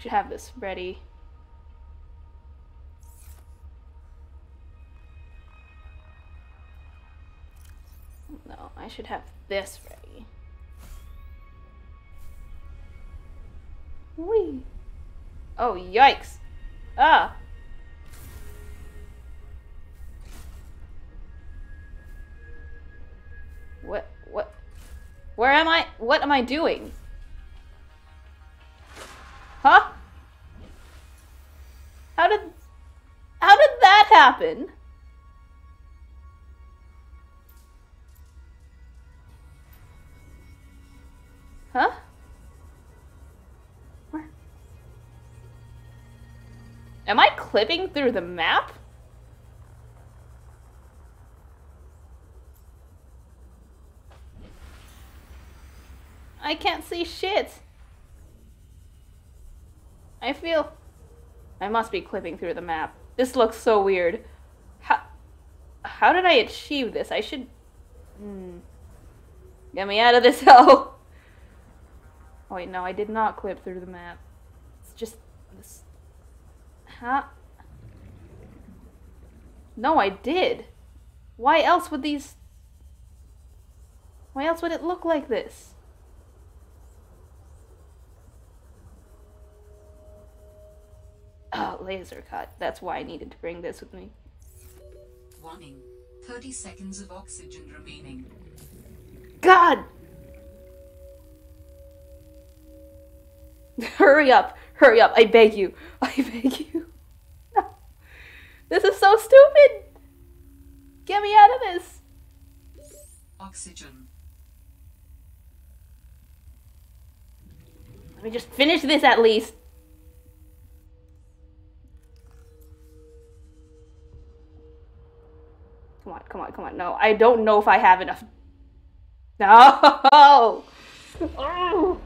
We should have this ready. No, I should have this ready. Whee! Oh, yikes! Ah! What? What? Where am I? What am I doing? Happen? Huh? Where? Am I clipping through the map? I can't see shit. I feel... I must be clipping through the map. This looks so weird. How... How did I achieve this? I should... Hmm. Get me out of this hell. Oh wait, no, I did not clip through the map. It's just this. Huh? No, I did. Why else would these. Why else would it look like this? Oh, laser cut. That's why I needed to bring this with me. Warning. 30 seconds of oxygen remaining. God! Hurry up! Hurry up! I beg you! I beg you! No! This is so stupid! Get me out of this! Oxygen. Let me just finish this at least. Come on, come on, come on. No, I don't know if I have enough. No! Oh.